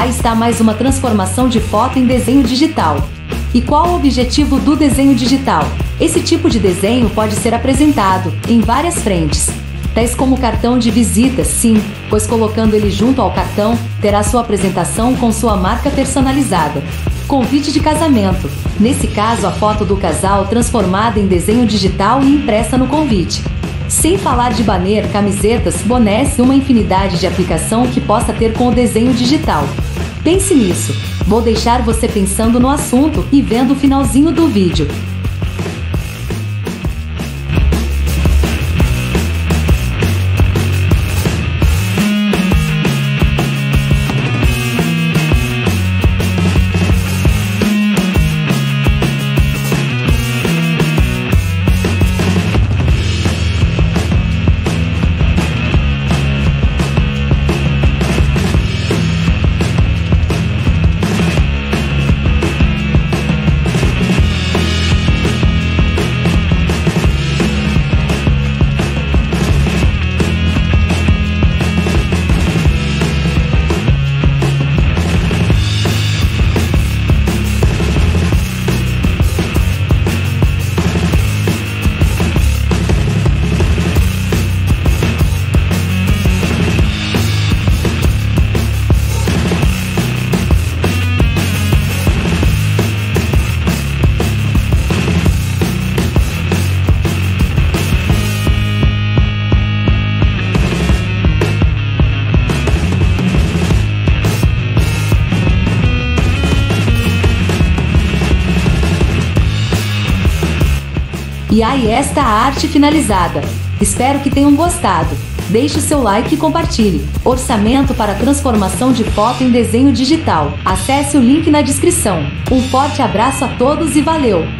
Aí está mais uma transformação de foto em desenho digital. E qual o objetivo do desenho digital? Esse tipo de desenho pode ser apresentado em várias frentes, tais como cartão de visita, sim, pois colocando ele junto ao cartão, terá sua apresentação com sua marca personalizada. Convite de casamento. Nesse caso, a foto do casal transformada em desenho digital e impressa no convite. Sem falar de banner, camisetas, bonés e uma infinidade de aplicação que possa ter com o desenho digital. Pense nisso. Vou deixar você pensando no assunto e vendo o finalzinho do vídeo. E aí esta arte finalizada. Espero que tenham gostado. Deixe o seu like e compartilhe. Orçamento para transformação de foto em desenho digital. Acesse o link na descrição. Um forte abraço a todos e valeu!